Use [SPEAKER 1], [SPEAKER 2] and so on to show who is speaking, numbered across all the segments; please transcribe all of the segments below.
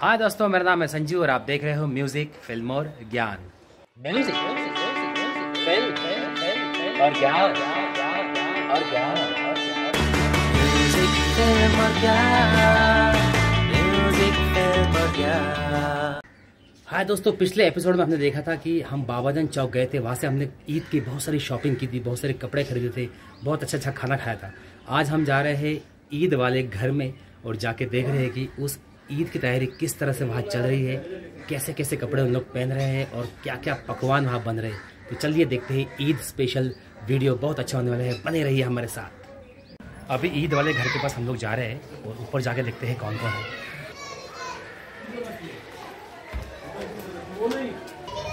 [SPEAKER 1] हाँ दोस्तों मेरा नाम है संजू और आप देख रहे हो म्यूज़िक फ़िल्म और ज्ञान। म्यूज़िक फ़िल्म और ज्ञान। और ज्ञान म्यूज़िक फ़िल्म और ज्ञान। म्यूज़िक फ़िल्म और ज्ञान। हाँ दोस्तों पिछले एपिसोड में हमने देखा था कि हम बाबाजन चौक गए थे। वहाँ से हमने ईद की बहुत सारी शॉपिंग की थी बहुत सारे कपड़े खरीदे थे बहुत अच्छा अच्छा खाना खाया था। आज हम जा रहे हैं ईद वाले घर में और जाके देख रहे हैं कि उस ईद की तैयारी किस तरह से वहाँ चल रही है? कैसे कैसे कपड़े उन लोग पहन रहे हैं और क्या क्या पकवान वहाँ बन रहे हैं? तो चलिए देखते हैं ईद स्पेशल वीडियो। बहुत अच्छा होने वाला है। बने रहिए हमारे साथ। अभी ईद वाले घर के पास हम लोग जा रहे हैं और ऊपर जाके देखते हैं कौन कौन है।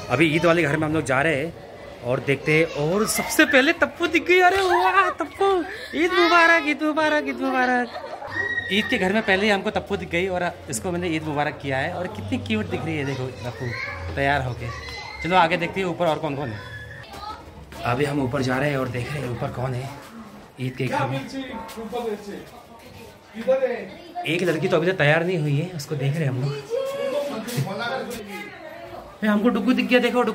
[SPEAKER 1] अभी ईद वाले घर में हम लोग जा रहे हैं और देखते हैं और सबसे पहले तप्पू दिख गई। अरे वाह, तप्पू! ईद मुबारक ईद मुबारक ईद मुबारक। ईद के घर में पहले ही हमको तप्पू दिख गई और इसको मैंने ईद मुबारक किया है और कितनी क्यूट दिख रही है, देखो, तप्पू, तैयार होके। चलो, आगे देखते हैं, ऊपर और कौन कौन है? अभी हम ऊपर जा रहे हैं और देख रहे हैं ऊपर कौन है ईद के घर में। एक लड़की तो अभी तक तैयार नहीं हुई है, उसको देख रहे हैं हम लोग। हमको डुग्गू दिख गया, देखो
[SPEAKER 2] दी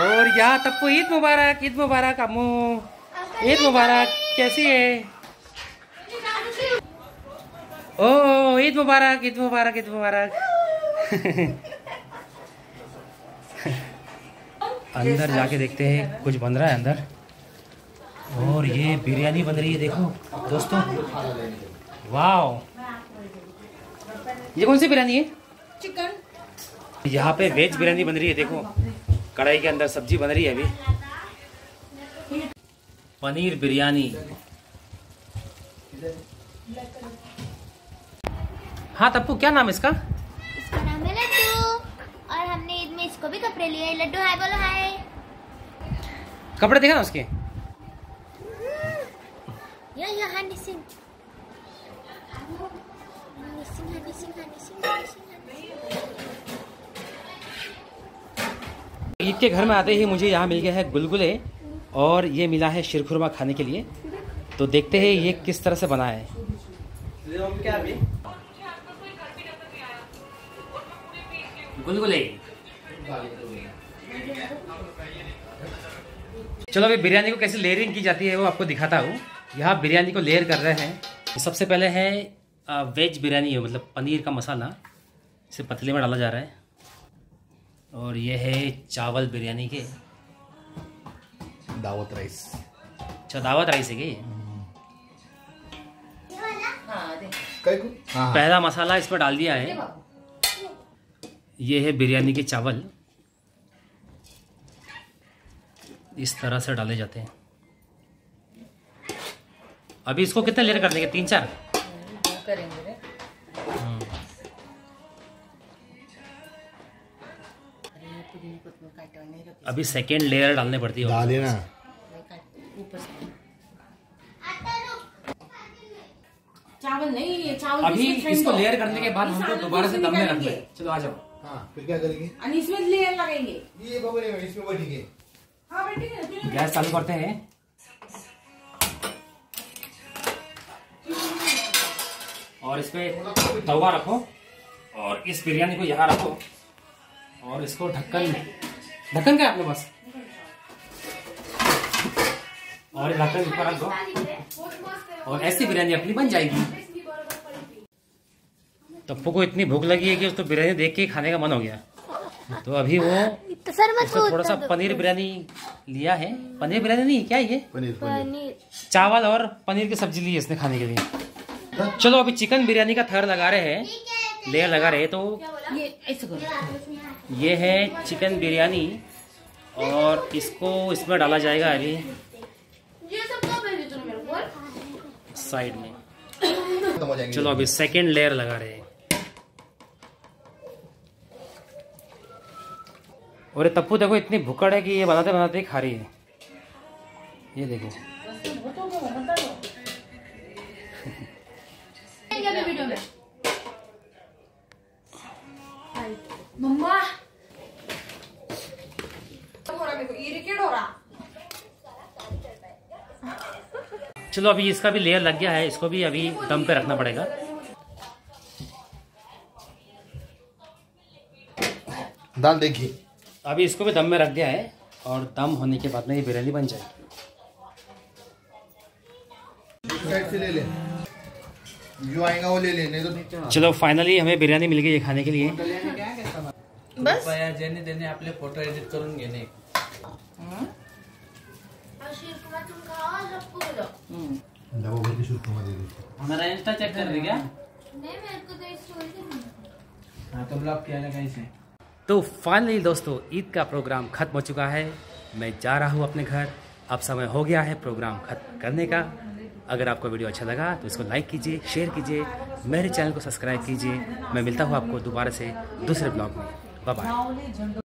[SPEAKER 1] और यहाँ तप्पू, ईद मुबारक ईद मुबारक, अम्मू। ईद मुबारक कैसी है? ओ ईद मुबारक ईद मुबारक ईद मुबारक। अंदर जाके देखते हैं कुछ बन रहा है अंदर। और ये बिरयानी बन रही है देखो दोस्तों। वाओ। ये कौन सी बिरयानी है?
[SPEAKER 2] चिकन।
[SPEAKER 1] यहाँ पे वेज बिरयानी बन रही है देखो। कढ़ाई के अंदर सब्ज़ी बन रही है अभी। पनीर बिरयानी। हाँ तप्पू क्या नाम है इसका?
[SPEAKER 3] इसका नाम है लड्डू। और हमने ईद में इसको भी कपड़े लिए लड्डू हाय बोलो हाय।
[SPEAKER 1] कपड़े देखा ना उसके।
[SPEAKER 3] या या सिंह हनी सिंह।
[SPEAKER 1] ईद के घर में आते ही मुझे यहाँ मिल गया है गुलगुले। और ये मिला है शिरखुरमा खाने के लिए। तो देखते हैं ये किस तरह से बना है। गुलगुले। चलो अभी बिरयानी को कैसे लेयरिंग की जाती है वो आपको दिखाता हूँ। यहाँ बिरयानी को लेयर कर रहे हैं। सबसे पहले है वेज बिरयानी है मतलब पनीर का मसाला। इसे पतले में डाला जा रहा है। और ये है चावल बिरयानी के।
[SPEAKER 4] दावत राइस
[SPEAKER 1] अच्छा दावत राइस है क्या
[SPEAKER 4] हाँ हाँ
[SPEAKER 1] पहला मसाला इसमें डाल दिया है ये है बिरयानी के चावल इस तरह से डाले जाते हैं अभी इसको कितने लेयर कर देंगे तीन चार
[SPEAKER 2] करेंगे
[SPEAKER 1] अभी सेकेंड लेयर डालने पड़ती है
[SPEAKER 4] डाले ना।
[SPEAKER 2] चावल नहीं ये चावल
[SPEAKER 1] अभी इसको लेयर करने के बाद हमको दोबारा से दम में रखना। है चलो आ जाओ।
[SPEAKER 4] हाँ फिर क्या करेंगे?
[SPEAKER 2] और इसमें लेयर लगाएँगे।
[SPEAKER 4] ये बबरे में इसमें बैठेंगे
[SPEAKER 2] हाँ बैठेंगे
[SPEAKER 1] गैस चालू करते हैं। और इस पे तवा रखो और इस बिरयानी को यहाँ रखो। और इसको ढक्कन ढक्कन क्या है अपने पास? और ये ढक्कन ऊपर रख दो। और ऐसी बिरयानी अपनी बन जाएगी। तप्पू को इतनी भूख लगी है कि उसको बिरयानी देख के खाने का मन हो गया। तो अभी वो
[SPEAKER 3] तो
[SPEAKER 1] थोड़ा सा पनीर बिरयानी लिया है। पनीर बिरयानी नहीं क्या ये?
[SPEAKER 4] पनीर पनीर।
[SPEAKER 3] पनीर।
[SPEAKER 1] चावल और पनीर की सब्ज़ी ली है इसने खाने के लिए। चलो अभी चिकन बिरयानी का थर लगा रहे हैं। लेयर लगा रहे तो
[SPEAKER 2] ये ऐसे करो।
[SPEAKER 1] ये है चिकन बिरयानी और इसको इसमें डाला जाएगा अभी
[SPEAKER 2] ये सब कब भेजे तूने मेरे को
[SPEAKER 1] साइड में। चलो अभी सेकेंड लेयर लगा रहे हैं। और ये तप्पू देखो इतनी भुक्कड़ है कि ये बनाते बनाते ही खा रही है। ये देखो। चलो अभी इसका भी लेयर लग गया है इसको भी अभी दम पे रखना पड़ेगा।
[SPEAKER 4] दाल देखिए।
[SPEAKER 1] अभी इसको भी दम में रख दिया है और दम होने के बाद में ये बिरयानी बन जाएगी।
[SPEAKER 4] ले ले। जो आएगा वो ले ले नहीं तो
[SPEAKER 1] चलो फाइनली हमें बिरयानी मिल गई है खाने के लिए।
[SPEAKER 2] बस।
[SPEAKER 5] ज्यांनी त्यांनी आपले फ़ोटो एडिट करून घेणे. हमारा इंस्टा चेक कर क्या? हाँ तो से।
[SPEAKER 1] तो फाइनली दोस्तों, ईद का प्रोग्राम खत्म हो चुका है। मैं जा रहा हूँ अपने घर। अब समय हो गया है प्रोग्राम खत्म करने का। अगर आपको वीडियो अच्छा लगा तो इसको लाइक कीजिए शेयर कीजिए। मेरे चैनल को सब्सक्राइब कीजिए। मैं मिलता हूँ आपको दोबारा से दूसरे ब्लॉग में। बाय